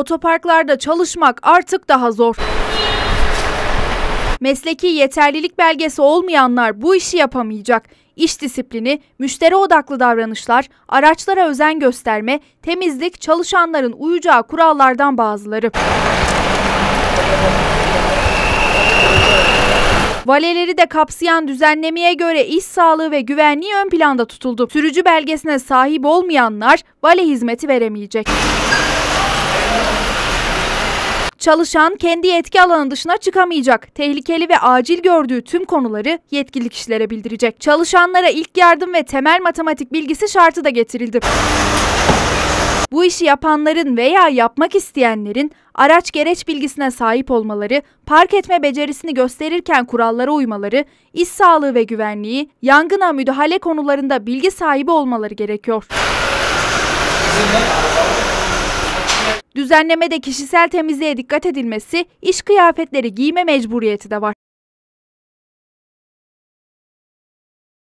Otoparklarda çalışmak artık daha zor. Mesleki yeterlilik belgesi olmayanlar bu işi yapamayacak. İş disiplini, müşteri odaklı davranışlar, araçlara özen gösterme, temizlik çalışanların uyacağı kurallardan bazıları. Valeleri de kapsayan düzenlemeye göre iş sağlığı ve güvenliği ön planda tutuldu. Sürücü belgesine sahip olmayanlar vale hizmeti veremeyecek. Çalışan kendi yetki alanı dışına çıkamayacak. Tehlikeli ve acil gördüğü tüm konuları yetkili kişilere bildirecek. Çalışanlara ilk yardım ve temel matematik bilgisi şartı da getirildi. Bu işi yapanların veya yapmak isteyenlerin araç gereç bilgisine sahip olmaları, park etme becerisini gösterirken kurallara uymaları, iş sağlığı ve güvenliği, yangına müdahale konularında bilgi sahibi olmaları gerekiyor. Düzenlemede kişisel temizliğe dikkat edilmesi, iş kıyafetleri giyme mecburiyeti de var.